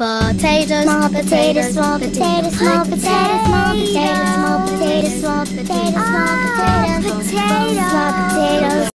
Potatoes, small potatoes, small potatoes, small potatoes, small potatoes, small potatoes, small potatoes, small potatoes.